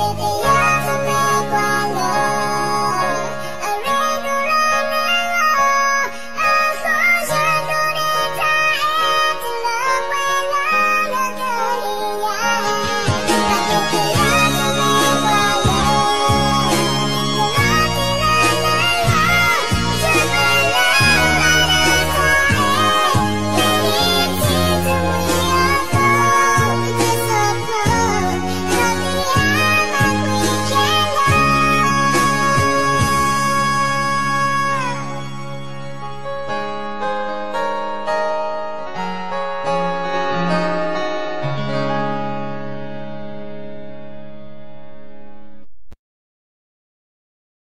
baby,